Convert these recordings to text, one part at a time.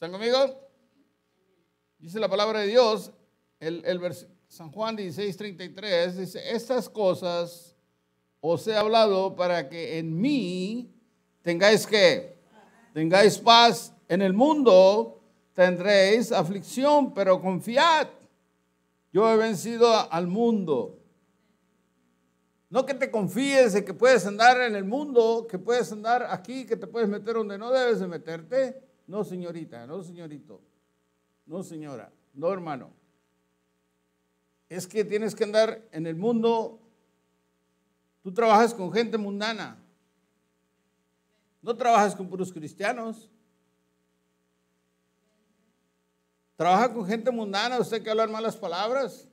¿Están conmigo? Dice la palabra de Dios, el, el San Juan 16, 33, dice, estas cosas os he hablado para que en mí tengáis que, tengáis paz en el mundo, tendréis aflicción, pero confiad, yo he vencido al mundo. No que te confíes de que puedes andar en el mundo, que puedes andar aquí, que te puedes meter donde no debes de meterte. No, señorita, no, señorito. No, señora, no, hermano. Es que tienes que andar en el mundo. Tú trabajas con gente mundana. No trabajas con puros cristianos. Trabaja con gente mundana, usted que hablar malas palabras.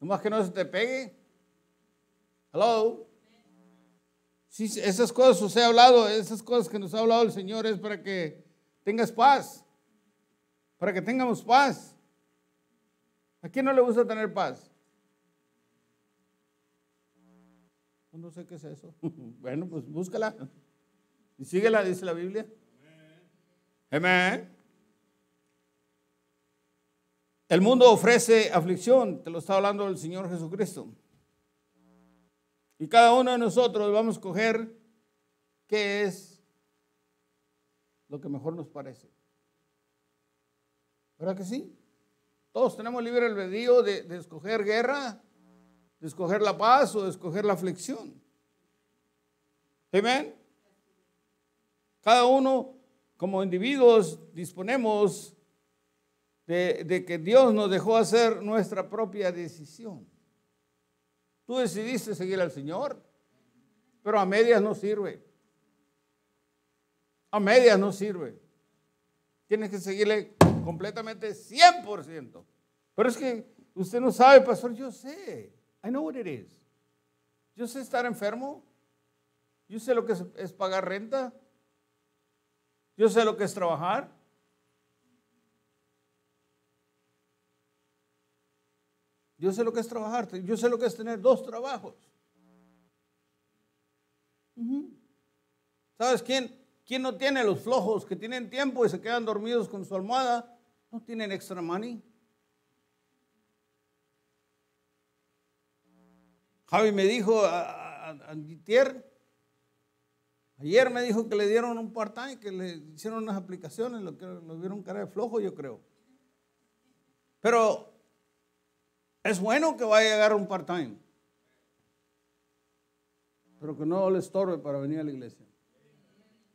Nomás que no se te pegue. Hello. Sí, esas cosas os he hablado, esas cosas que nos ha hablado el Señor es para que tengas paz, para que tengamos paz. ¿A quién no le gusta tener paz? No sé qué es eso. Bueno, pues búscala. Y síguela, dice la Biblia. Amén. El mundo ofrece aflicción, te lo está hablando el Señor Jesucristo. Y cada uno de nosotros vamos a escoger qué es lo que mejor nos parece. ¿Verdad que sí? Todos tenemos libre albedrío de, de escoger guerra, de escoger la paz o de escoger la aflicción. Amén. Cada uno como individuos disponemos de, de, que Dios nos dejó hacer nuestra propia decisión. Tú decidiste seguir al Señor, pero a medias no sirve. A medias no sirve. Tienes que seguirle completamente 100%. Pero es que usted no sabe, pastor, yo sé. I know what it is. Yo sé estar enfermo. Yo sé lo que es, pagar renta. Yo sé lo que es trabajar. Yo sé lo que es trabajar, yo sé lo que es tener dos trabajos. ¿Sabes quién? ¿Quién no tiene los flojos que tienen tiempo y se quedan dormidos con su almohada? No tienen extra money. Javi me dijo a, a, ayer me dijo que le dieron un part-time, que le hicieron unas aplicaciones, lo que lo vieron cara de flojo, yo creo. Pero es bueno que vaya a llegar un part-time, pero que no le estorbe para venir a la iglesia.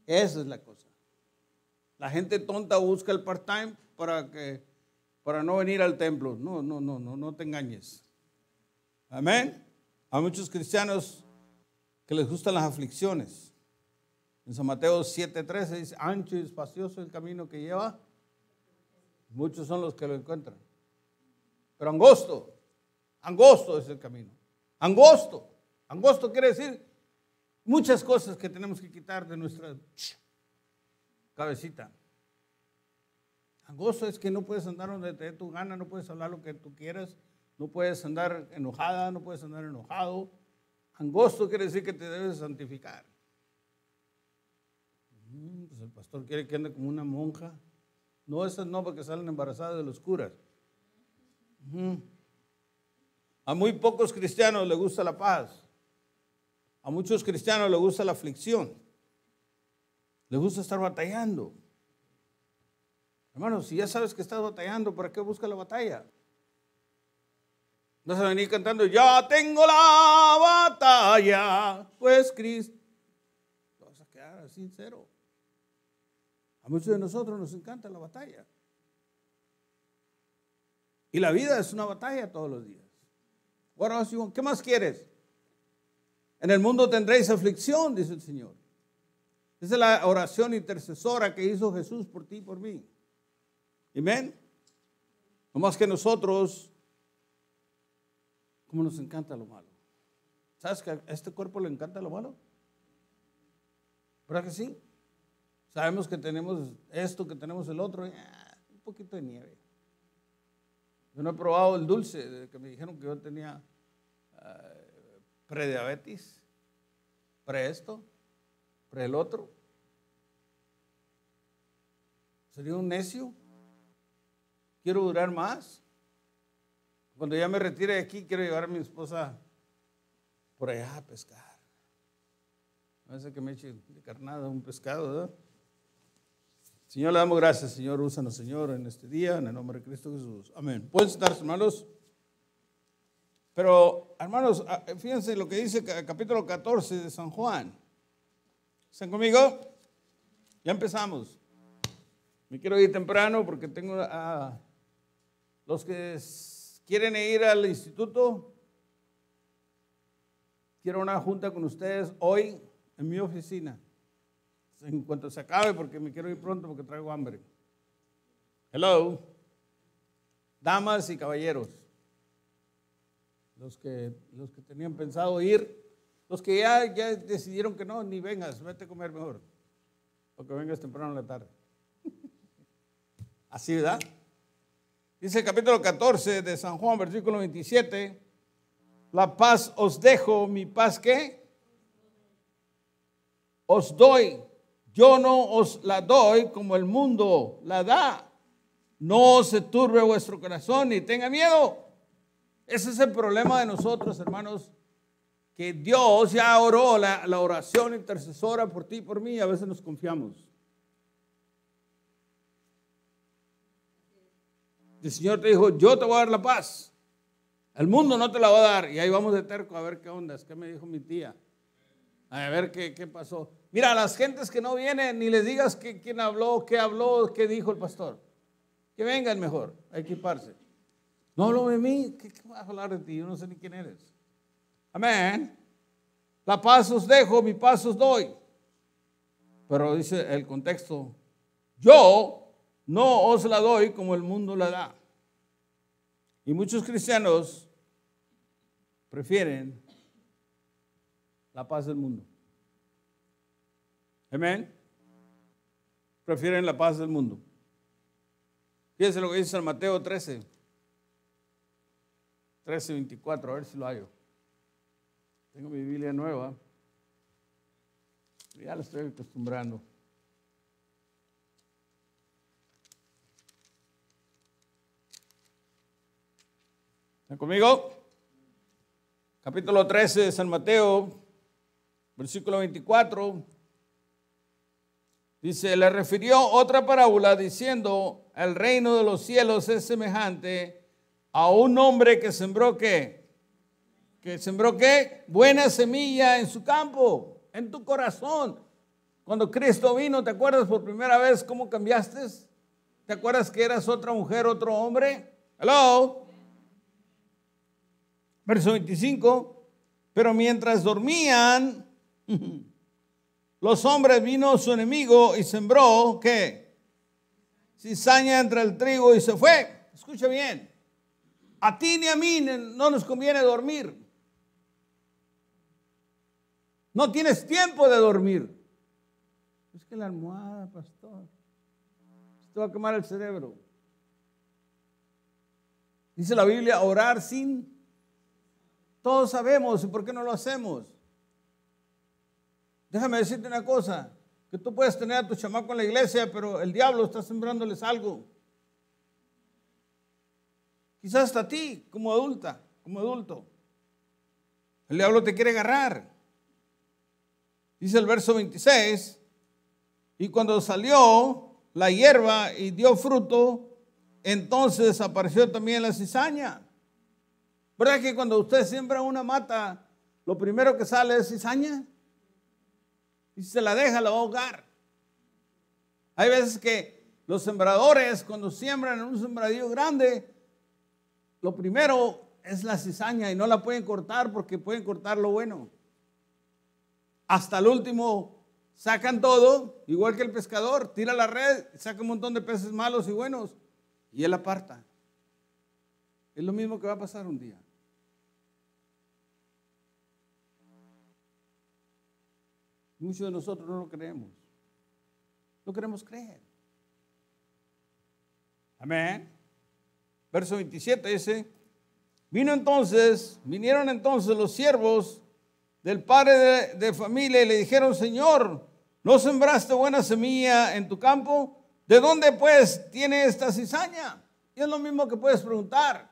Esa es la cosa. La gente tonta busca el part-time para que para no venir al templo. No, no, no, no, no te engañes. Amén. Hay muchos cristianos que les gustan las aflicciones. En San Mateo 7:13 dice, ancho y espacioso el camino que lleva. Muchos son los que lo encuentran. Pero angosto Angosto es el camino. Angosto. Angosto quiere decir muchas cosas que tenemos que quitar de nuestra cabecita. Angosto es que no puedes andar donde te dé tu gana, no puedes hablar lo que tú quieras, no puedes andar enojada, no puedes andar enojado. Angosto quiere decir que te debes santificar. Mm, pues el pastor quiere que ande como una monja. No, esas no, porque salen embarazadas de los curas. A muy pocos cristianos les gusta la paz. A muchos cristianos les gusta la aflicción. Les gusta estar batallando. Hermanos, si ya sabes que estás batallando, ¿para qué busca la batalla? Vas a venir cantando, ya tengo la batalla, pues Cristo. Vas a quedar sincero. A muchos de nosotros nos encanta la batalla. Y la vida es una batalla todos los días. ¿Qué más quieres? En el mundo tendréis aflicción, dice el Señor. Esa es la oración intercesora que hizo Jesús por ti y por mí. Amén. No más que nosotros, como nos encanta lo malo. ¿Sabes que a este cuerpo le encanta lo malo? ¿Verdad que sí? Sabemos que tenemos esto, que tenemos el otro, ah, un poquito de nieve. Yo no he probado el dulce, que me dijeron que yo tenía uh, prediabetes, pre esto, pre el otro. ¿Sería un necio? ¿Quiero durar más? Cuando ya me retire de aquí, quiero llevar a mi esposa por allá a pescar. A veces que me eche de carnada un pescado. Señor, le damos gracias, Señor. Úsanos, Señor, en este día, en el nombre de Cristo Jesús. Amén. Pueden estar, hermanos. Pero, hermanos, ah, fíjense lo que dice el capítulo 14 de San Juan. ¿Están conmigo? Ya empezamos. Me quiero ir temprano porque tengo a los que quieren ir al instituto. Quiero una junta con ustedes hoy en mi oficina. En cuanto se acabe, porque me quiero ir pronto porque traigo hambre. Hello. Damas y caballeros. Los que, los que tenían pensado ir, los que ya, ya decidieron que no, ni vengas, vete a comer mejor. Porque vengas temprano en la tarde. Así, ¿verdad? Dice el capítulo 14 de San Juan, versículo 27, la paz os dejo, mi paz que os doy. Yo no os la doy como el mundo la da. No se turbe vuestro corazón ni tenga miedo. Ese es el problema de nosotros, hermanos, que Dios ya oró la, oración intercesora por ti y por mí. A veces nos confiamos. El Señor te dijo, yo te voy a dar la paz. El mundo no te la va a dar. Y ahí vamos de terco a ver qué onda, qué me dijo mi tía. A ver qué, qué pasó. Mira, a las gentes que no vienen, ni les digas que, quién habló, qué habló, qué dijo el pastor. Que vengan mejor a equiparse. No hablo de mí, ¿qué, qué vas a hablar de ti? Yo no sé ni quién eres. Amén. La paz os dejo, mi paz os doy. Pero dice el contexto, yo no os la doy como el mundo la da. Y muchos cristianos prefieren la paz del mundo. Amén. Prefieren la paz del mundo. Fíjense lo que dice San Mateo 13. 13, 24, a ver si lo hallo. Tengo mi Biblia nueva. Ya la estoy acostumbrando. ¿Están conmigo? Capítulo 13 de San Mateo, versículo 24. Dice, le refirió otra parábola diciendo, el reino de los cielos es semejante a un hombre que sembró qué? Que sembró qué? Buena semilla en su campo, en tu corazón. Cuando Cristo vino, ¿te acuerdas por primera vez cómo cambiaste? ¿Te acuerdas que eras otra mujer, otro hombre? Hello. Verso 25, pero mientras dormían, los hombres vino su enemigo y sembró, ¿qué? Cizaña entre el trigo y se fue. Escucha bien, a ti ni a mí no nos conviene dormir. No tienes tiempo de dormir. Es que la almohada, pastor, te va a quemar el cerebro. Dice la Biblia, orar sin todos sabemos, ¿y por qué no lo hacemos? Déjame decirte una cosa, que tú puedes tener a tu chamaco en la iglesia, pero el diablo está sembrándoles algo. Quizás hasta ti, como adulta, como adulto. El diablo te quiere agarrar. Dice el verso 26, y cuando salió la hierba y dio fruto, entonces apareció también la cizaña. ¿Verdad que cuando usted siembra una mata, lo primero que sale es cizaña? Y si se la deja, la va a ahogar. Hay veces que los sembradores, cuando siembran en un sembradío grande, lo primero es la cizaña y no la pueden cortar porque pueden cortar lo bueno. Hasta el último sacan todo, igual que el pescador, tira la red, saca un montón de peces malos y buenos y él aparta. Es lo mismo que va a pasar un día. Muchos de nosotros no lo creemos. No queremos creer. Amén. Verso 27 dice, vino entonces, vinieron entonces los siervos del padre de, familia y le dijeron, Señor, ¿no sembraste buena semilla en tu campo? ¿De dónde pues tiene esta cizaña? Y es lo mismo que puedes preguntar.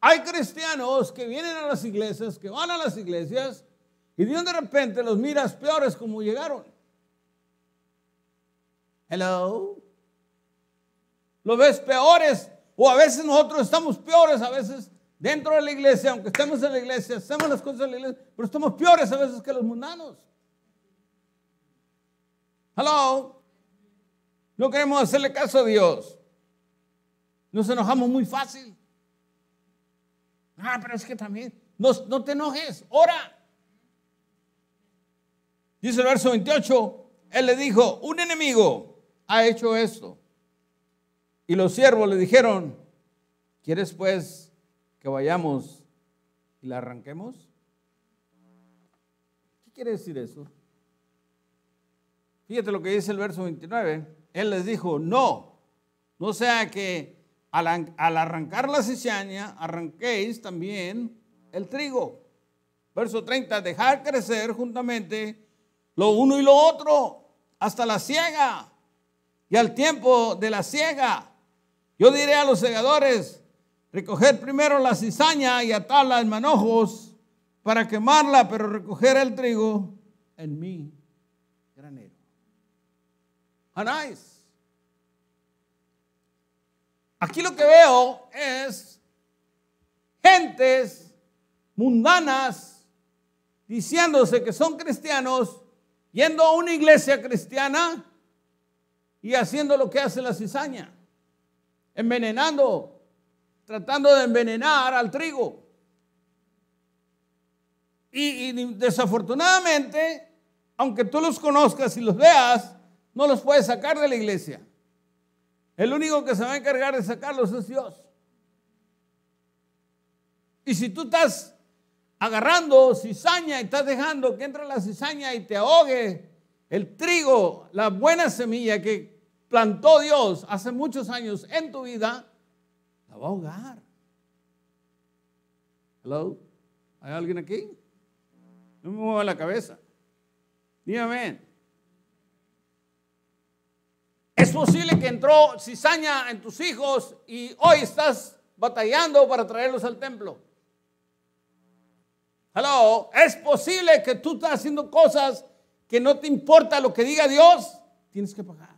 Hay cristianos que vienen a las iglesias, que van a las iglesias, y de repente los miras peores como llegaron. Hello. Lo ves peores, o a veces nosotros estamos peores, a veces dentro de la iglesia, aunque estemos en la iglesia, hacemos las cosas en la iglesia, pero estamos peores a veces que los mundanos. Hello. No queremos hacerle caso a Dios. Nos enojamos muy fácil. Ah, pero es que también, no, no te enojes, ora. Dice el verso 28, él le dijo, un enemigo ha hecho esto. Y los siervos le dijeron, ¿quieres pues que vayamos y la arranquemos? ¿Qué quiere decir eso? Fíjate lo que dice el verso 29. Él les dijo, no, no sea que al, arrancar la cizaña arranquéis también el trigo. Verso 30, dejar crecer juntamente lo uno y lo otro hasta la siega. Y al tiempo de la siega, yo diré a los segadores, recoger primero la cizaña y atarla en manojos para quemarla, pero recoger el trigo en mi granero. Anais. Aquí lo que veo es gentes mundanas diciéndose que son cristianos, yendo a una iglesia cristiana y haciendo lo que hace la cizaña, envenenando, tratando de envenenar al trigo. Y, desafortunadamente, aunque tú los conozcas y los veas, no los puedes sacar de la iglesia. El único que se va a encargar de sacarlos es Dios. Y si tú estás agarrando cizaña y estás dejando que entre la cizaña y te ahogue el trigo, la buena semilla que plantó Dios hace muchos años en tu vida, la va a ahogar. Hello? ¿Hay alguien aquí? No me mueva la cabeza. Dígame. Es posible que entró cizaña en tus hijos y hoy estás batallando para traerlos al templo. Hello, es posible que tú estás haciendo cosas que no te importa lo que diga Dios, tienes que pagar.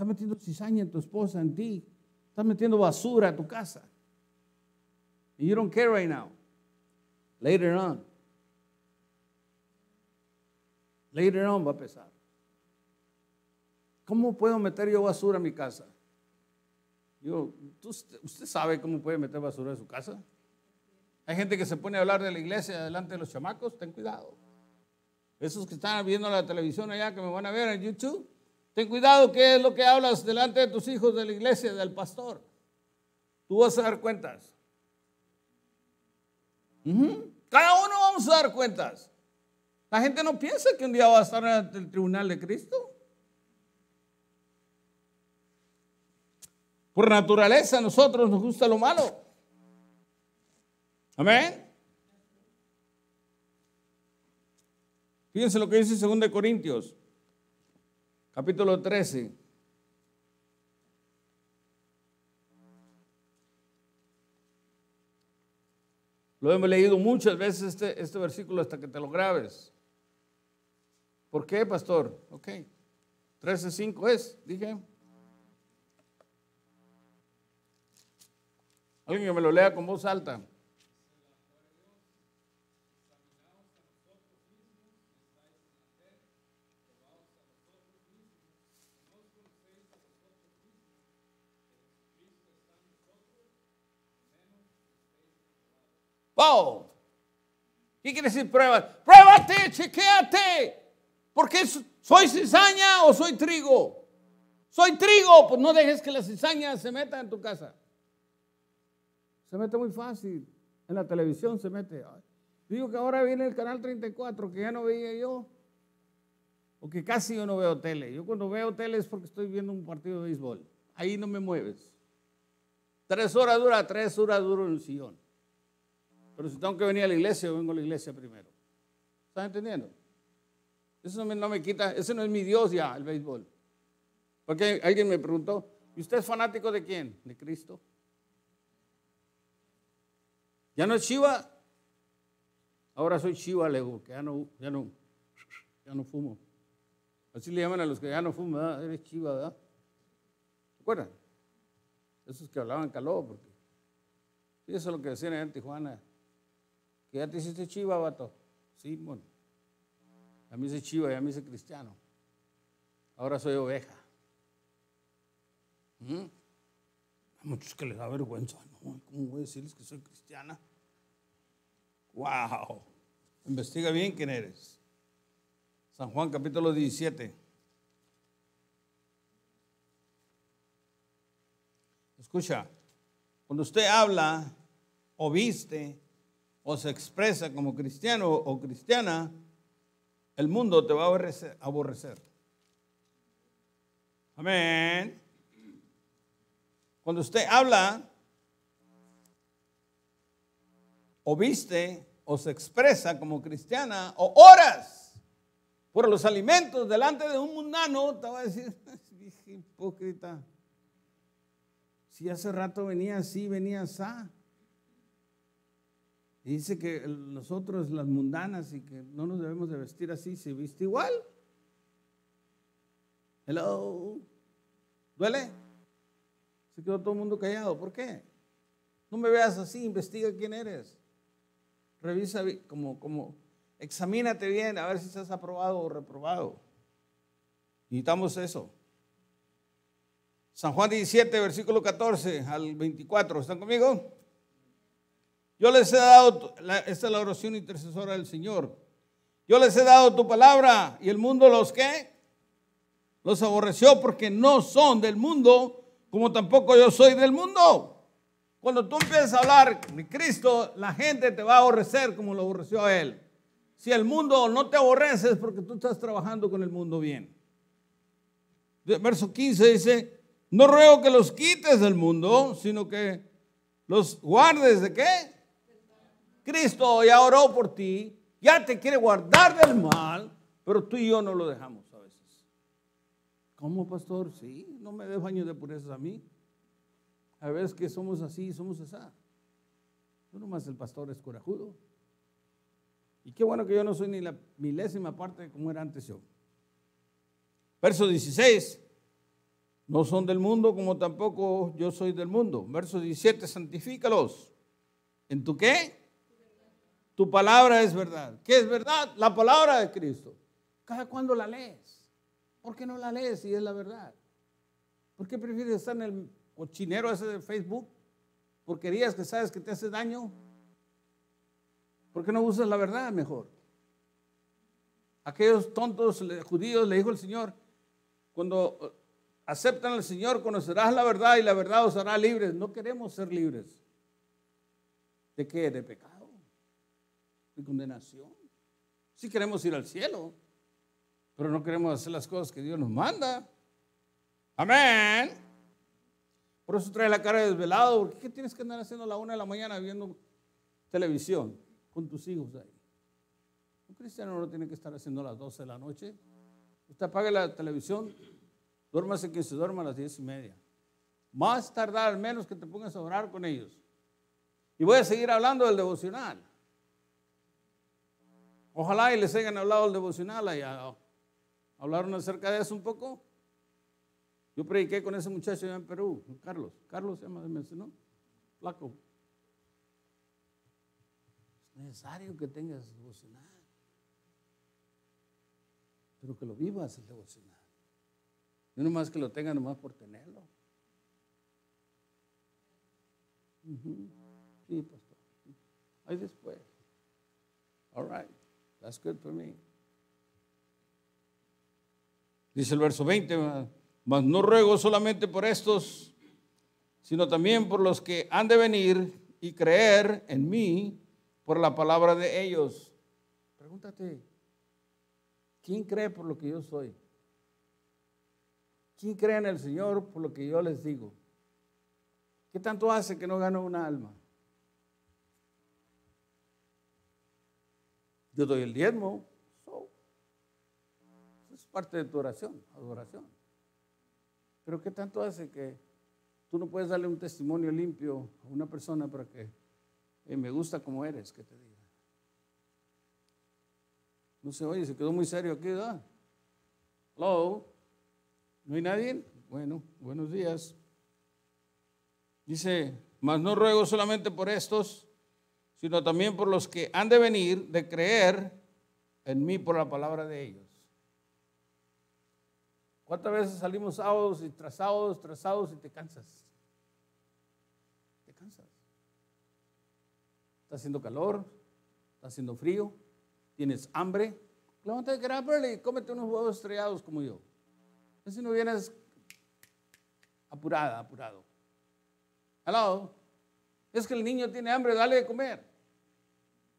Estás metiendo cizaña en tu esposa, en ti. Estás metiendo basura en tu casa. And you don't care right now. Later on. Later on va a pesar. ¿Cómo puedo meter yo basura a mi casa? Yo, ¿Usted sabe cómo puede meter basura en su casa? Hay gente que se pone a hablar de la iglesia delante de los chamacos, ten cuidado. Esos que están viendo la televisión allá, que me van a ver en YouTube, ten cuidado qué es lo que hablas delante de tus hijos de la iglesia, del pastor. Tú vas a dar cuentas. Cada uno vamos a dar cuentas. La gente no piensa que un día va a estar en el tribunal de Cristo. Por naturaleza a nosotros nos gusta lo malo. Amén. Fíjense lo que dice 2 Corintios, capítulo 13. Lo hemos leído muchas veces este, este versículo hasta que te lo grabes. ¿Por qué, pastor? Ok. 13.5 es, dije. Alguien que me lo lea con voz alta. Wow. ¿Qué quiere decir prueba? Pruébate, chequéate. Porque soy cizaña o soy trigo. Soy trigo, pues no dejes que la cizaña se meta en tu casa. Se mete muy fácil. En la televisión se mete. Digo que ahora viene el canal 34, que ya no veía yo. O que casi yo no veo tele. Yo cuando veo tele es porque estoy viendo un partido de béisbol. Ahí no me mueves. Tres horas dura, tres horas duro en el sillón. Pero si tengo que venir a la iglesia, vengo a la iglesia primero. ¿Están entendiendo? Eso no me, no me quita, ese no es mi Dios ya, el béisbol. Porque alguien me preguntó, ¿y usted es fanático de quién? De Cristo. ¿Ya no es Chiva? Ahora soy Chiva, le digo, que ya no, ya no, ya no fumo. Así le llaman a los que ya no fuman, ¿verdad? Eres Chiva, ¿verdad? ¿Se acuerdan? Esos que hablaban calor, porque eso es lo que decían en Tijuana. Que ya te hiciste Chiva, vato. Sí, bueno. A mí se Chiva y a mí se cristiano. Ahora soy oveja. ¿Mm? A muchos que les da vergüenza. ¿no? ¿Cómo voy a decirles que soy cristiana? ¡Wow! Investiga bien quién eres. San Juan capítulo 17. Escucha, cuando usted habla o viste o se expresa como cristiano o cristiana, el mundo te va a aborrecer. Amén. Cuando usted habla o viste o se expresa como cristiana o oras por los alimentos delante de un mundano, te va a decir, hipócrita. Si hace rato venía así, venía así. Y dice que nosotros, las mundanas, y que no nos debemos de vestir así, se viste igual. Hello. ¿Duele? Se quedó todo el mundo callado. ¿Por qué? No me veas así, investiga quién eres. Revisa como, como, examínate bien a ver si estás aprobado o reprobado. Necesitamos eso. San Juan 17, versículo 14 al 24. ¿Están conmigo? Yo les he dado, esta es la oración intercesora del Señor. Yo les he dado tu palabra y el mundo los que los aborreció porque no son del mundo, como tampoco yo soy del mundo. Cuando tú empiezas a hablar de Cristo, la gente te va a aborrecer como lo aborreció a Él. Si el mundo no te aborrece es porque tú estás trabajando con el mundo bien. Verso 15 dice, no ruego que los quites del mundo, sino que los guardes de qué? Cristo ya oró por ti, ya te quiere guardar del mal, pero tú y yo no lo dejamos a veces. ¿Cómo, pastor? Sí, no me dé baño de pureza a mí. A veces que somos así, somos esa. No nomás el pastor es corajudo. Y qué bueno que yo no soy ni la milésima parte como era antes yo. Verso 16. No son del mundo como tampoco yo soy del mundo. Verso 17. Santifícalos. ¿En tu qué? Tu palabra es verdad. ¿Qué es verdad? La palabra de Cristo. ¿Cada cuándo la lees? ¿Por qué no la lees si es la verdad? ¿Por qué prefieres estar en el cochinero ese de Facebook, porquerías que sabes que te hace daño, ¿por qué no usas la verdad mejor? Aquellos tontos judíos le dijo el Señor, cuando eh, aceptan al Señor conocerás la verdad y la verdad os hará libres. No queremos ser libres. ¿De qué? De pecado, de condenación. Sí queremos ir al cielo, pero no queremos hacer las cosas que Dios nos manda. Amén. Por eso trae la cara desvelado. ¿Por qué tienes que andar haciendo a la una de la mañana viendo televisión con tus hijos ahí? Un cristiano no tiene que estar haciendo a las 12 de la noche. Usted apague la televisión, duérmase que se duerma a las diez y media. Más tardar, menos que te pongas a orar con ellos. Y voy a seguir hablando del devocional. Ojalá y les hayan hablado del devocional allá. ¿Hablaron acerca de eso un poco? Yo prediqué con ese muchacho allá en Perú, Carlos. Carlos se llama, mencionó. Flaco. Es necesario que tengas devocional. Pero que lo vivas el devocional. No nomás que lo tenga nomás por tenerlo. Sí, pastor. Ahí después. All right. That's good for me. Dice el verso 20. Mas no ruego solamente por estos, sino también por los que han de venir y creer en mí por la palabra de ellos. Pregúntate, ¿quién cree por lo que yo soy? ¿Quién cree en el Señor por lo que yo les digo? ¿Qué tanto hace que no gano una alma? Yo doy el diezmo. es parte de tu oración, adoración. Pero ¿qué tanto hace que tú no puedes darle un testimonio limpio a una persona para que me gusta como eres, que te diga? No se oye, se quedó muy serio aquí, ¿verdad? Hello. ¿No hay nadie? Bueno, buenos días. Dice, mas no ruego solamente por estos, sino también por los que han de venir de creer en mí por la palabra de ellos. ¿Cuántas veces salimos sábados y tras sábados y te cansas? Te cansas. Está haciendo calor, está haciendo frío, tienes hambre. Levántate de y cómete unos huevos estrellados como yo. Si no vienes apurada, apurado. Hello. Es que el niño tiene hambre, dale de comer.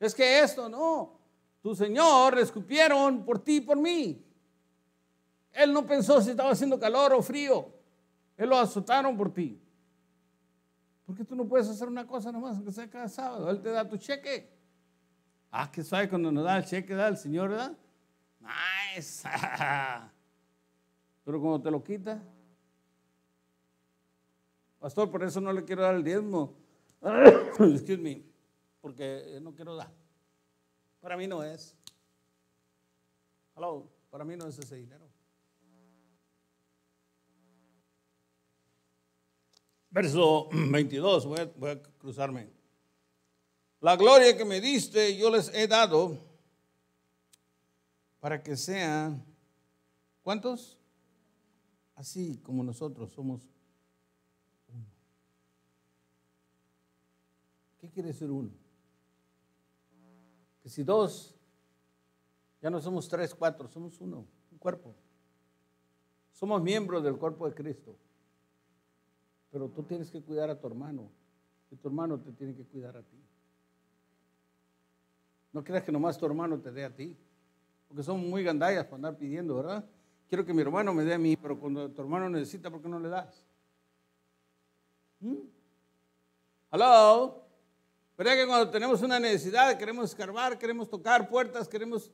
Es que esto, no. Tu Señor escupieron por ti y por mí. Él no pensó si estaba haciendo calor o frío. Él lo azotaron por ti. Porque tú no puedes hacer una cosa nomás, aunque sea cada sábado. Él te da tu cheque. Ah, que sabe cuando nos da el cheque, da el Señor, ¿verdad? Nice. Pero cuando te lo quita, pastor, por eso no le quiero dar el diezmo. Excuse me, porque no quiero dar. Para mí no es. Hello, para mí no es ese dinero. Verso 22, voy a, voy a cruzarme. La gloria que me diste yo les he dado para que sean, ¿cuántos? Así como nosotros somos uno. ¿Qué quiere decir uno? Que si dos, ya no somos tres, cuatro, somos uno, un cuerpo. Somos miembros del cuerpo de Cristo. Pero tú tienes que cuidar a tu hermano y tu hermano te tiene que cuidar a ti. No creas que nomás tu hermano te dé a ti, porque son muy gandallas para andar pidiendo, ¿verdad? Quiero que mi hermano me dé a mí, pero cuando tu hermano necesita, ¿por qué no le das? ¿Mm? ¿Aló? ¿Verdad que cuando tenemos una necesidad, queremos escarbar, queremos tocar puertas, queremos,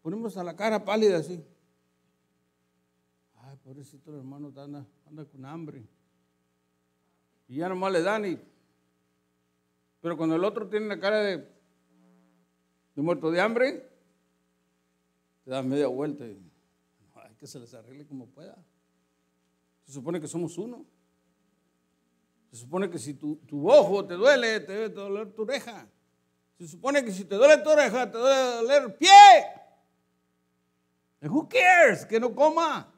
ponemos a la cara pálida así? Ay, pobrecito el hermano anda, anda con hambre. Y ya nomás le dan y... Pero cuando el otro tiene la cara de, muerto de hambre, te da media vuelta y hay que se les arregle como pueda. Se supone que somos uno. Se supone que si tu, tu ojo te duele, te debe doler tu oreja. Se supone que si te duele tu oreja, te debe doler el pie. who cares? Que no coma.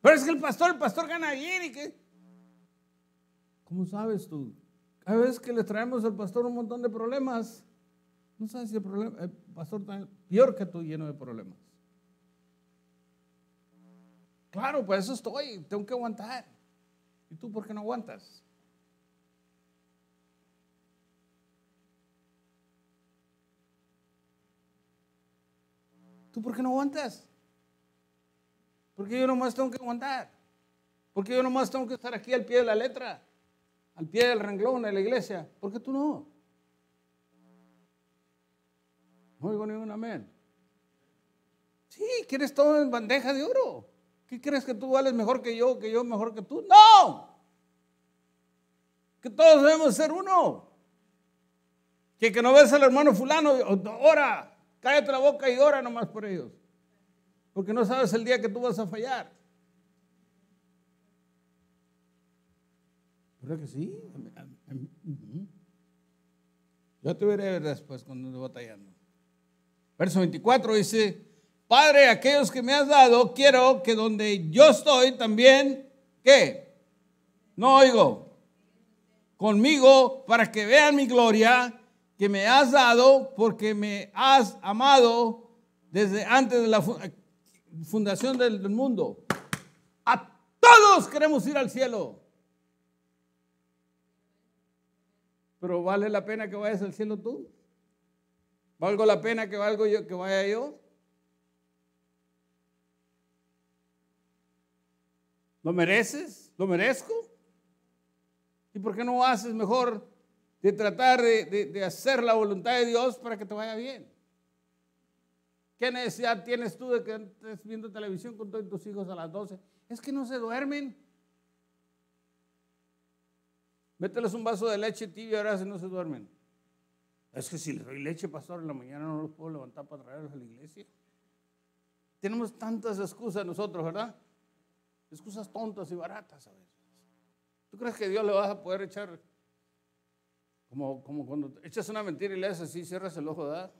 Pero es que el pastor, el pastor gana bien y que ¿Cómo sabes tú? Cada vez que le traemos al pastor un montón de problemas, no sabes si el, problema, el pastor está peor que tú, lleno de problemas. Claro, pues eso estoy, tengo que aguantar. ¿Y tú por qué no aguantas? ¿Tú por qué no aguantas? Porque yo nomás tengo que aguantar. Porque yo nomás tengo que estar aquí al pie de la letra al pie del renglón de la iglesia. ¿Por qué tú no? No oigo ningún amén. Sí, quieres todo en bandeja de oro. ¿Qué crees que tú vales mejor que yo, que yo mejor que tú? No. Que todos debemos ser uno. Que que no ves al hermano fulano, ora, cállate la boca y ora nomás por ellos. Porque no sabes el día que tú vas a fallar. ¿Verdad que sí? Yo te veré después cuando ande batallando. Verso 24 dice, Padre, aquellos que me has dado, quiero que donde yo estoy también, ¿qué? No oigo. Conmigo para que vean mi gloria que me has dado porque me has amado desde antes de la fundación del mundo. A todos queremos ir al cielo. Pero ¿vale la pena que vayas al cielo tú? ¿Valgo la pena que, valgo yo, que vaya yo? ¿Lo mereces? ¿Lo merezco? ¿Y por qué no haces mejor de tratar de, hacer la voluntad de Dios para que te vaya bien? ¿Qué necesidad tienes tú de que estés viendo televisión con todos tus hijos a las 12? Es que no se duermen. Mételes un vaso de leche tibia ahora si no se duermen. Es que si les doy leche, pastor, en la mañana no los puedo levantar para traerlos a la iglesia. Tenemos tantas excusas nosotros, ¿verdad? Excusas tontas y baratas a veces. ¿Tú crees que Dios le vas a poder echar como, como cuando echas una mentira y le haces así, cierras el ojo, ¿verdad?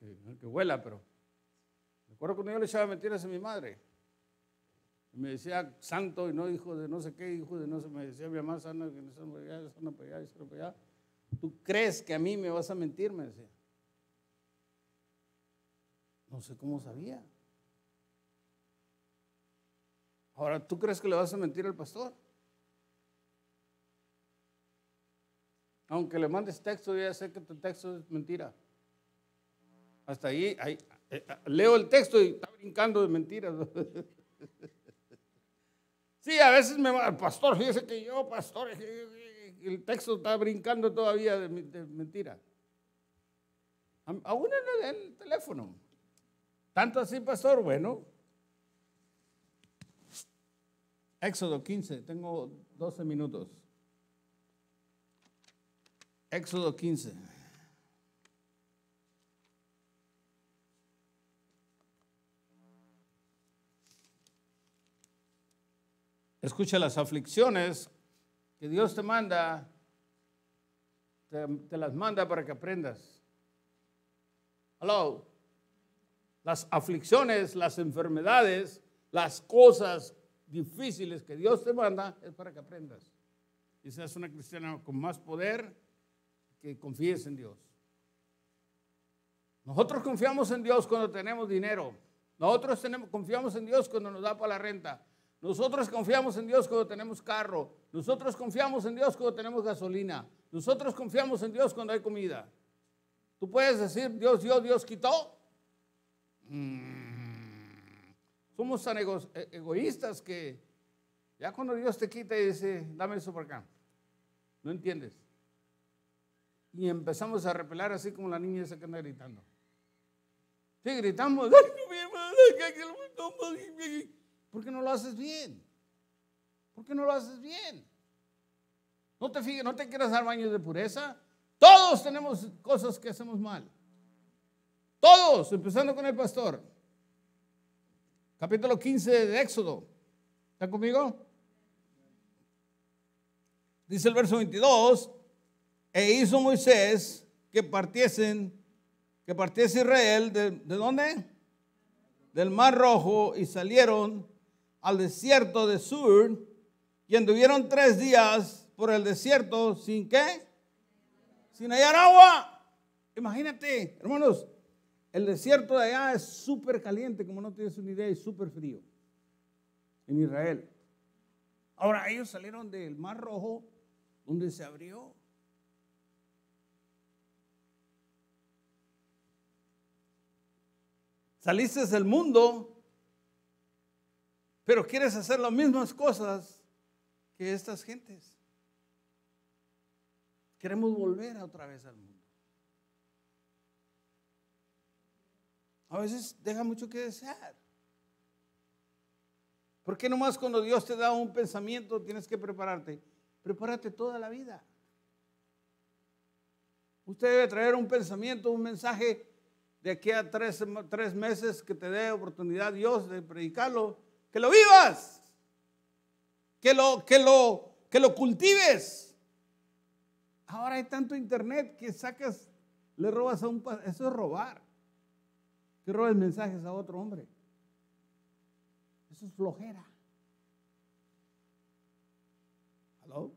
Que, que pero recuerdo cuando yo le echaba mentiras a mi madre. Me decía santo y no hijo de no sé qué, hijo de no sé, me decía mi mamá sana, que no sana para allá, sana para allá, sana para allá. ¿Tú crees que a mí me vas a mentir? Me decía. No sé cómo sabía. Ahora, ¿tú crees que le vas a mentir al pastor? Aunque le mandes texto, ya sé que tu texto es mentira. Hasta ahí, ahí eh, leo el texto y está brincando de mentiras. Sí, a veces me va, pastor, fíjese que yo, pastor, el texto está brincando todavía de, mentira. Aún en el teléfono. Tanto así, pastor, bueno. Éxodo 15, tengo 12 minutos. Éxodo 15. Escucha las aflicciones que Dios te manda, te, las manda para que aprendas. Hello. Las aflicciones, las enfermedades, las cosas difíciles que Dios te manda es para que aprendas. Y seas una cristiana con más poder que confíes en Dios. Nosotros confiamos en Dios cuando tenemos dinero. Nosotros tenemos, confiamos en Dios cuando nos da para la renta. Nosotros confiamos en Dios cuando tenemos carro. Nosotros confiamos en Dios cuando tenemos gasolina. Nosotros confiamos en Dios cuando hay comida. Tú puedes decir, Dios dio, Dios quitó. Mm. Somos tan e-, egoístas que ya cuando Dios te quita y dice, dame eso por acá. No entiendes. Y empezamos a repelar así como la niña esa que anda gritando. Sí, gritamos. ¿Por qué no lo haces bien? ¿Por qué no lo haces bien? No te fijes, no te quieras dar baños de pureza. Todos tenemos cosas que hacemos mal. Todos, empezando con el pastor. Capítulo 15 de Éxodo. ¿Está conmigo? Dice el verso 22, e hizo Moisés que partiesen, que partiese Israel, ¿de, ¿de dónde? Del Mar Rojo y salieron al desierto de Sur y anduvieron tres días por el desierto sin qué? Sin hallar agua. Imagínate, hermanos, el desierto de allá es súper caliente, como no tienes una idea, y súper frío en Israel. Ahora ellos salieron del Mar Rojo, donde se abrió. Saliste del mundo pero quieres hacer las mismas cosas que estas gentes. Queremos volver otra vez al mundo. A veces deja mucho que desear. ¿Por qué nomás cuando Dios te da un pensamiento tienes que prepararte? Prepárate toda la vida. Usted debe traer un pensamiento, un mensaje de aquí a tres, tres meses que te dé oportunidad Dios de predicarlo que lo vivas, que lo, que lo, que lo cultives. Ahora hay tanto internet que sacas, le robas a un, eso es robar. Que robes mensajes a otro hombre. Eso es flojera. ¿Aló?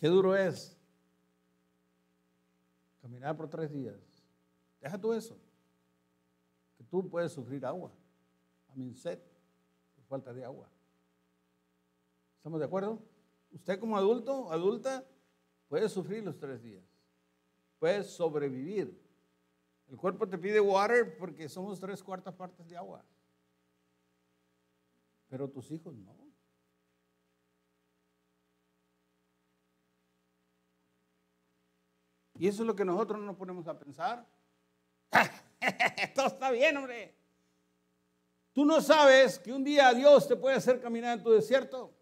Qué duro es caminar por tres días. Deja tú eso. Que tú puedes sufrir agua. A sed por falta de agua. ¿Estamos de acuerdo? Usted como adulto, adulta, puede sufrir los tres días. Puede sobrevivir. El cuerpo te pide water porque somos tres cuartas partes de agua. Pero tus hijos no. Y eso es lo que nosotros no nos ponemos a pensar. Todo está bien, hombre. Tú no sabes que un día Dios te puede hacer caminar en tu desierto.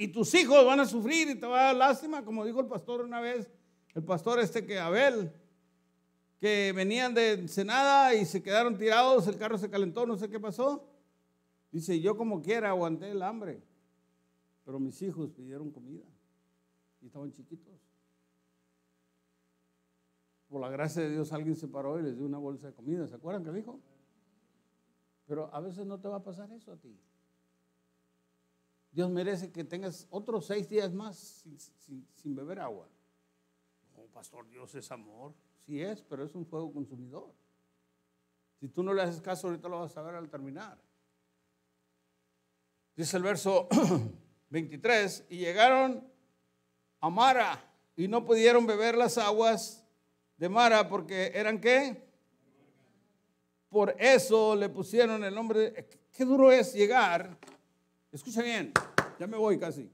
Y tus hijos van a sufrir y te va a dar lástima, como dijo el pastor una vez, el pastor este que Abel, que venían de Ensenada y se quedaron tirados, el carro se calentó, no sé qué pasó. Dice, yo como quiera aguanté el hambre, pero mis hijos pidieron comida y estaban chiquitos. Por la gracia de Dios alguien se paró y les dio una bolsa de comida, ¿se acuerdan que dijo? Pero a veces no te va a pasar eso a ti. Dios merece que tengas otros seis días más sin, beber agua. Oh, pastor, Dios es amor. Sí es, pero es un fuego consumidor. Si tú no le haces caso, ahorita lo vas a ver al terminar. Dice el verso 23, y llegaron a Mara y no pudieron beber las aguas de Mara porque eran qué? Por eso le pusieron el nombre. qué duro es llegar Escucha bien, ya me voy casi.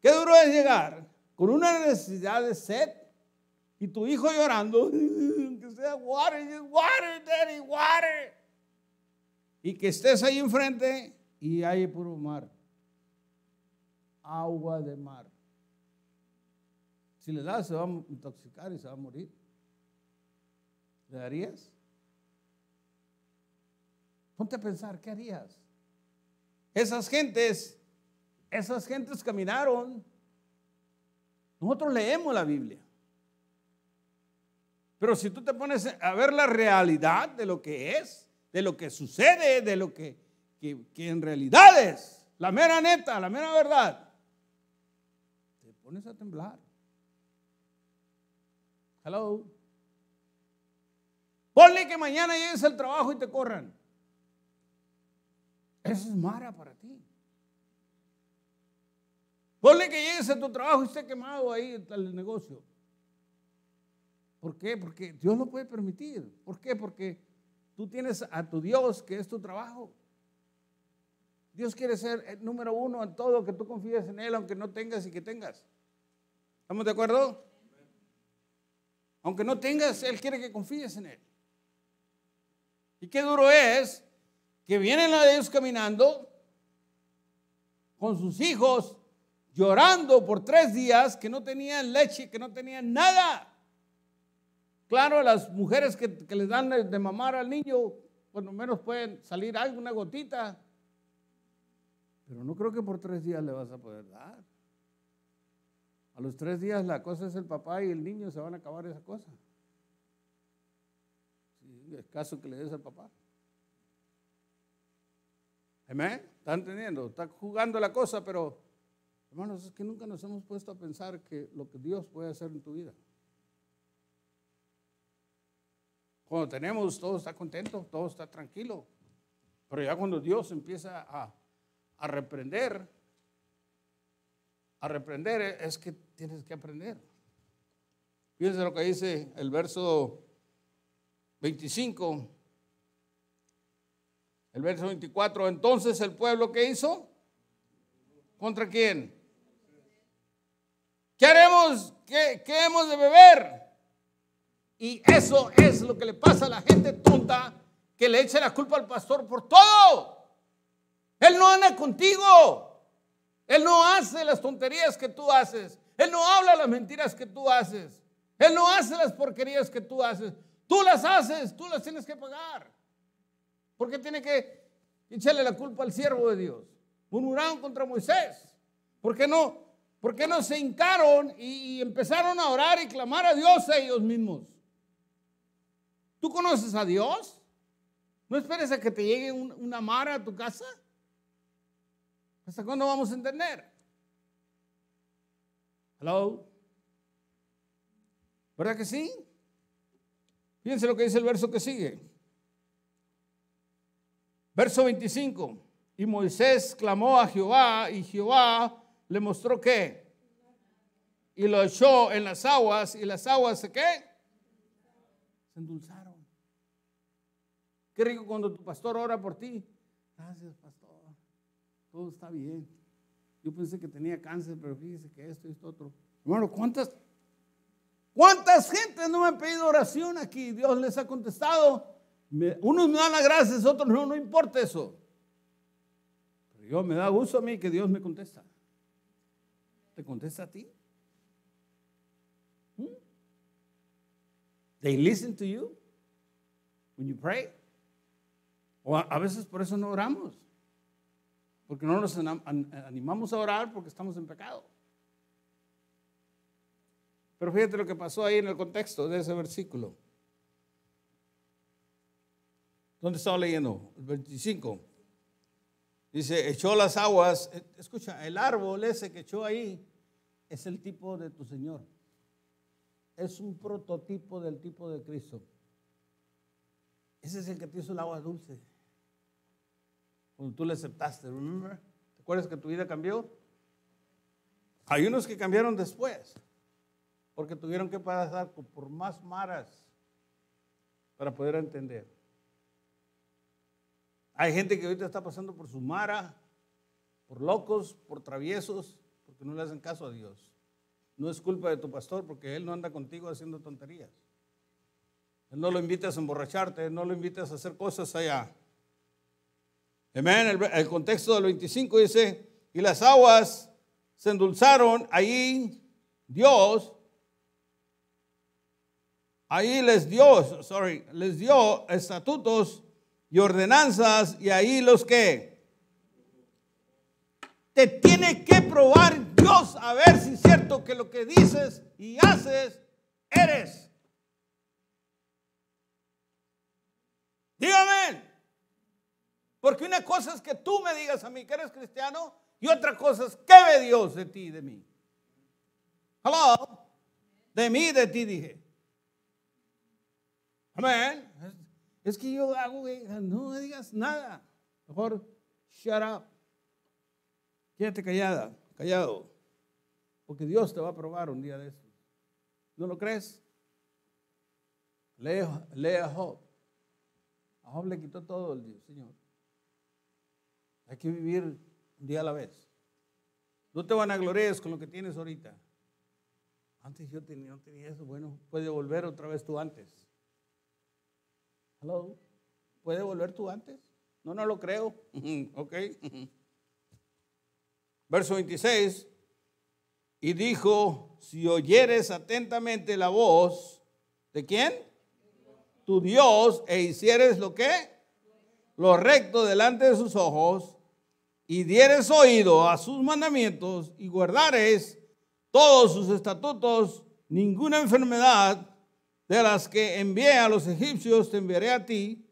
Qué duro es llegar con una necesidad de sed y tu hijo llorando, que sea water, water, daddy, water. Y que estés ahí enfrente y hay puro mar. Agua de mar. Si le das, se va a intoxicar y se va a morir. ¿Le darías? Ponte a pensar, ¿qué harías? Esas gentes, esas gentes caminaron. Nosotros leemos la Biblia. Pero si tú te pones a ver la realidad de lo que es, de lo que sucede, de lo que, que, en realidad es, la mera neta, la mera verdad, te pones a temblar. Hello. Ponle que mañana llegues al trabajo y te corran. Eso es Mara para ti. Ponle que llegues a tu trabajo y esté quemado ahí el negocio. ¿Por qué? Porque Dios lo puede permitir. ¿Por qué? Porque tú tienes a tu Dios que es tu trabajo. Dios quiere ser el número uno en todo, que tú confíes en Él, aunque no tengas y que tengas. ¿Estamos de acuerdo? Aunque no tengas, Él quiere que confíes en Él. Y qué duro es que vienen a ellos caminando con sus hijos, llorando por tres días, que no tenían leche, que no tenían nada. Claro, las mujeres que, les dan de, mamar al niño, por lo menos pueden salir algo, una gotita. Pero no creo que por tres días le vas a poder dar. A los tres días la cosa es el papá y el niño se van a acabar esa cosa. Es caso que le des al papá. Amén. ¿Están entendiendo? Está jugando la cosa, pero hermanos, es que nunca nos hemos puesto a pensar que lo que Dios puede hacer en tu vida. Cuando tenemos, todo está contento, todo está tranquilo. Pero ya cuando Dios empieza a, a reprender, a reprender es que tienes que aprender. Fíjense lo que dice el verso 25. El verso 24, entonces el pueblo que hizo, ¿contra quién? ¿Qué haremos? ¿Qué, ¿Qué, hemos de beber? Y eso es lo que le pasa a la gente tonta que le echa la culpa al pastor por todo. Él no anda contigo. Él no hace las tonterías que tú haces. Él no habla las mentiras que tú haces. Él no hace las porquerías que tú haces. Tú las haces, tú las tienes que pagar. ¿Por qué tiene que echarle la culpa al siervo de Dios? Murmuraron contra Moisés. ¿Por qué no? ¿Por qué no se hincaron y empezaron a orar y clamar a Dios a ellos mismos? ¿Tú conoces a Dios? ¿No esperes a que te llegue una mara a tu casa? ¿Hasta cuándo vamos a entender? Hello. ¿Verdad que sí? Fíjense lo que dice el verso que sigue. Verso 25. Y Moisés clamó a Jehová y Jehová le mostró qué. Y lo echó en las aguas y las aguas se qué? Se endulzaron. Qué rico cuando tu pastor ora por ti. Gracias, pastor. Todo está bien. Yo pensé que tenía cáncer, pero fíjese que esto y esto otro. Bueno, ¿cuántas, cuántas gentes no me han pedido oración aquí? Dios les ha contestado. Unos me dan las gracias, otros no, no importa eso. Pero yo me da gusto a mí que Dios me contesta. ¿Te contesta a ti? ¿Mm? They listen to you when you pray. O a, veces por eso no oramos. Porque no nos animamos a orar porque estamos en pecado. Pero fíjate lo que pasó ahí en el contexto de ese versículo. ¿Dónde estaba leyendo? El 25. Dice, echó las aguas. Eh, escucha, el árbol ese que echó ahí es el tipo de tu Señor. Es un prototipo del tipo de Cristo. Ese es el que te hizo el agua dulce. Cuando tú le aceptaste, ¿te acuerdas que tu vida cambió? Hay unos que cambiaron después porque tuvieron que pasar por más maras para poder entender. Hay gente que ahorita está pasando por su mara, por locos, por traviesos, porque no le hacen caso a Dios. No es culpa de tu pastor porque él no anda contigo haciendo tonterías. Él no lo invitas a emborracharte, no lo invitas a hacer cosas allá. Amén. El, el contexto del 25 dice, y las aguas se endulzaron, ahí Dios ahí les dio, sorry, les dio estatutos y ordenanzas y ahí los que te tiene que probar Dios a ver si es cierto que lo que dices y haces eres. Dígame. Porque una cosa es que tú me digas a mí que eres cristiano y otra cosa es que ve Dios de ti y de mí. Hello. De mí de ti dije. Amén. Es que yo hago, no me digas nada. Mejor, shut up. Quédate callada, callado. Porque Dios te va a probar un día de estos. ¿No lo crees? Lea a Job. A Job le quitó todo el día, Señor. Hay que vivir un día a la vez. No te van a gloriar con lo que tienes ahorita. Antes yo tenía, no tenía eso. Bueno, puede volver otra vez tú antes. Hello. ¿Puede volver tú antes? No, no lo creo. ok. Verso 26. Y dijo, si oyeres atentamente la voz, ¿de quién? Tu Dios, e hicieres lo que? Lo recto delante de sus ojos, y dieres oído a sus mandamientos, y guardares todos sus estatutos, ninguna enfermedad de las que envié a los egipcios te enviaré a ti,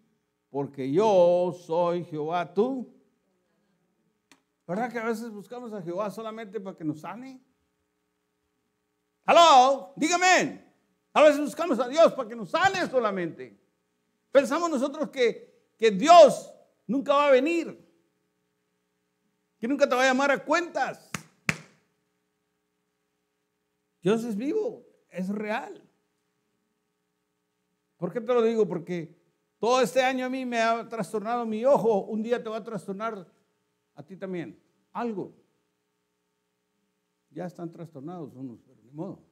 porque yo soy Jehová tú. ¿Verdad que a veces buscamos a Jehová solamente para que nos sane? Hello, dígame. A veces buscamos a Dios para que nos sane solamente. Pensamos nosotros que, que Dios nunca va a venir, que nunca te va a llamar a cuentas. Dios es vivo, es real. ¿Por qué te lo digo? Porque todo este año a mí me ha trastornado mi ojo. Un día te va a trastornar a ti también. Algo. Ya están trastornados unos, pero ni modo.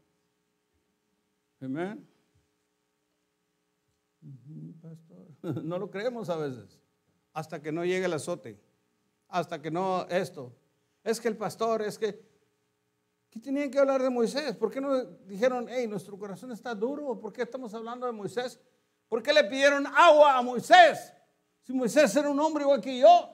Amén. No lo creemos a veces. Hasta que no llegue el azote. Hasta que no esto. Es que el pastor, es que ¿Qué tenían que hablar de Moisés? ¿Por qué no dijeron, hey, nuestro corazón está duro? ¿Por qué estamos hablando de Moisés? ¿Por qué le pidieron agua a Moisés? Si Moisés era un hombre igual que yo.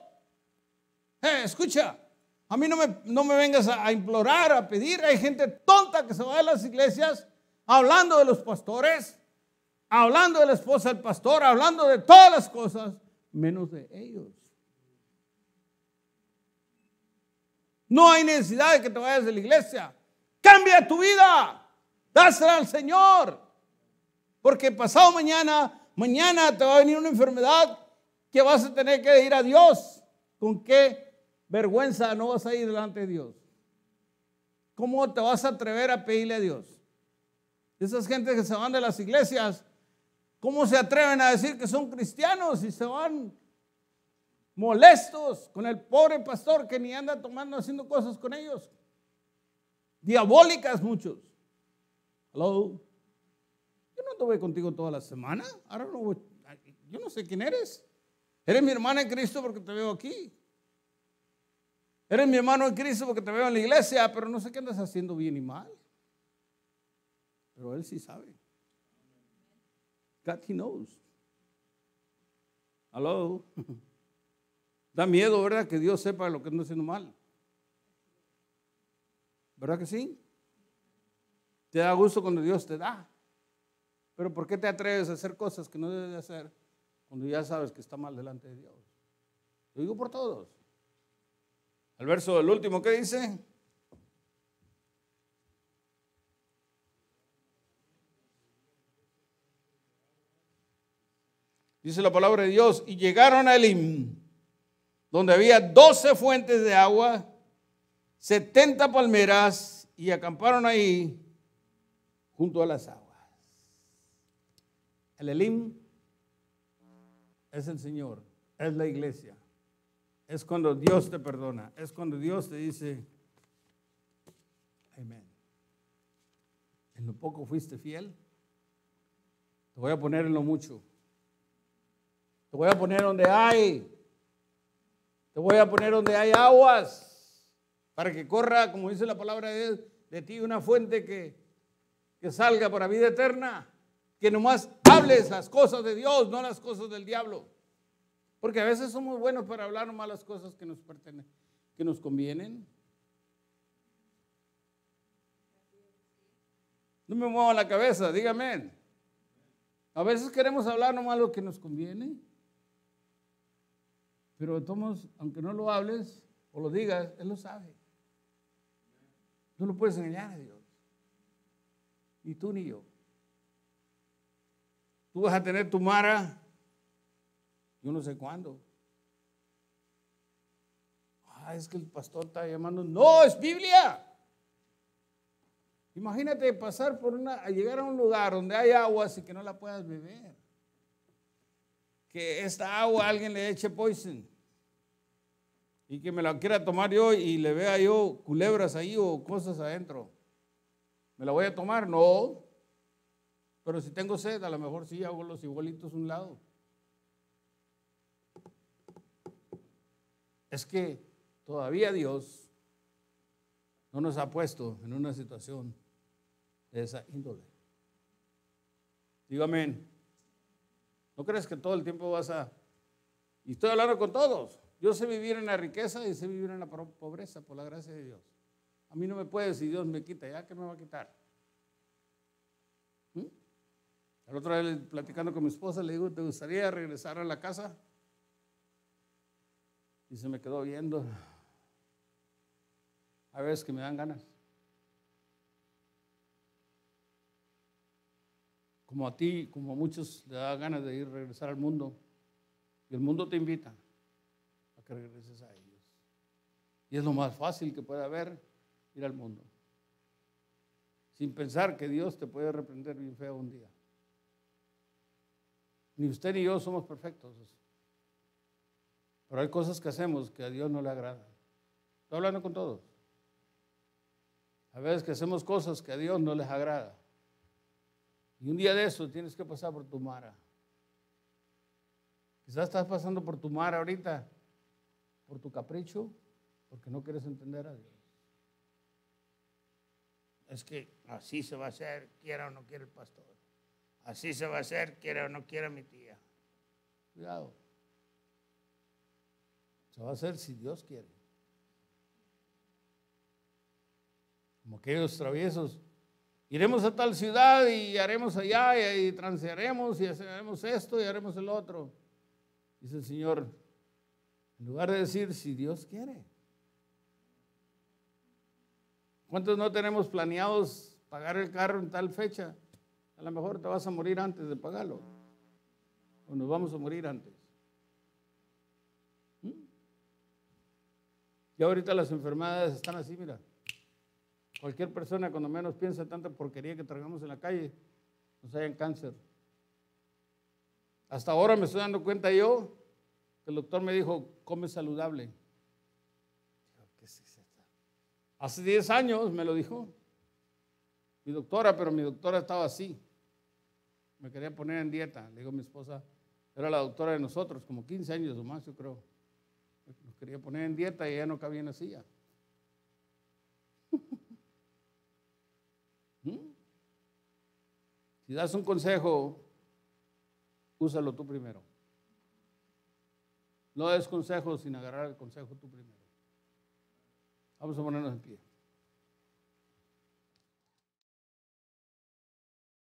Hey, escucha, a mí no me, no me vengas a, implorar, a pedir. Hay gente tonta que se va a las iglesias hablando de los pastores, hablando de la esposa del pastor, hablando de todas las cosas, menos de ellos. No hay necesidad de que te vayas de la iglesia. Cambia tu vida. Dásela al Señor. Porque pasado mañana, mañana te va a venir una enfermedad que vas a tener que ir a Dios. ¿Con qué vergüenza no vas a ir delante de Dios? ¿Cómo te vas a atrever a pedirle a Dios? Esas gentes que se van de las iglesias, ¿cómo se atreven a decir que son cristianos y se van molestos con el pobre pastor que ni anda tomando haciendo cosas con ellos. diabólicas muchos. Hello. Yo no anduve contigo toda la semana. Ahora no, yo no sé quién eres. Eres mi hermana en Cristo porque te veo aquí. Eres mi hermano en Cristo porque te veo en la iglesia, pero no sé qué andas haciendo bien y mal. Pero Él sí sabe. God, He knows. Hello. Da miedo, ¿verdad? Que Dios sepa lo que ando haciendo mal. ¿Verdad que sí? Te da gusto cuando Dios te da. Pero ¿por qué te atreves a hacer cosas que no debes de hacer cuando ya sabes que está mal delante de Dios? Lo digo por todos. El verso del último, ¿qué dice? Dice la palabra de Dios, y llegaron a Elim, donde había doce fuentes de agua, setenta palmeras, y acamparon ahí junto a las aguas. El Elim es el Señor, es la iglesia. Es cuando Dios te perdona, es cuando Dios te dice, amén. En lo poco fuiste fiel, te voy a poner en lo mucho. Te voy a poner donde hay. Te voy a poner donde hay aguas. Para que corra, como dice la palabra de, de ti, una fuente que, que salga para vida eterna. Que nomás hables las cosas de Dios, no las cosas del diablo. Porque a veces somos buenos para hablar nomás las cosas que nos pertenecen, que nos convienen. No me muevo la cabeza, dígame. A veces queremos hablar nomás lo que nos conviene. Pero todos, aunque no lo hables o lo digas, Él lo sabe. No lo puedes engañar a Dios. Ni tú ni yo. Tú vas a tener tu mara, yo no sé cuándo. Ah, es que el pastor está llamando. No, es Biblia. Imagínate pasar por una, llegar a un lugar donde hay agua así que no la puedas beber. Que esta agua alguien le eche poison y que me la quiera tomar yo y le vea yo culebras ahí o cosas adentro. ¿Me la voy a tomar? No. Pero si tengo sed, a lo mejor sí hago los igualitos a un lado. Es que todavía Dios no nos ha puesto en una situación de esa índole. Dígame, ¿no crees que todo el tiempo vas a... Y estoy hablando con todos. Yo sé vivir en la riqueza y sé vivir en la pobreza, por la gracia de Dios. A mí no me puede si Dios me quita, ¿ya que me va a quitar? ¿Mm? El otro día platicando con mi esposa le digo, ¿te gustaría regresar a la casa? Y se me quedó viendo. A veces que me dan ganas. Como a ti, como a muchos le da ganas de ir a regresar al mundo. Y el mundo te invita regreses a ellos. Y es lo más fácil que puede haber ir al mundo. Sin pensar que Dios te puede reprender bien feo un día. Ni usted ni yo somos perfectos. Pero hay cosas que hacemos que a Dios no le agradan. Estoy hablando con todos. A veces que hacemos cosas que a Dios no les agrada. Y un día de eso tienes que pasar por tu mara. Quizás estás pasando por tu mar ahorita por tu capricho, porque no quieres entender a Dios. Es que así se va a hacer, quiera o no quiera el pastor. Así se va a hacer, quiera o no quiera mi tía. Cuidado. Se va a hacer si Dios quiere. Como aquellos traviesos. Iremos a tal ciudad y haremos allá y, y transearemos y haremos esto y haremos el otro. Dice el Señor, en lugar de decir, si Dios quiere. ¿Cuántos no tenemos planeados pagar el carro en tal fecha? A lo mejor te vas a morir antes de pagarlo. O nos vamos a morir antes. ¿Mm? Y ahorita las enfermedades están así, mira. Cualquier persona cuando menos piensa tanta porquería que tragamos en la calle, nos hayan cáncer. Hasta ahora me estoy dando cuenta yo el doctor me dijo, come saludable. Hace 10 años me lo dijo mi doctora, pero mi doctora estaba así. Me quería poner en dieta. Le digo, mi esposa era la doctora de nosotros, como 15 años o más, yo creo. Nos quería poner en dieta y ella no cabía en la silla. ¿Mm? Si das un consejo, úsalo tú primero. No des consejos sin agarrar el consejo tú primero. Vamos a ponernos en pie.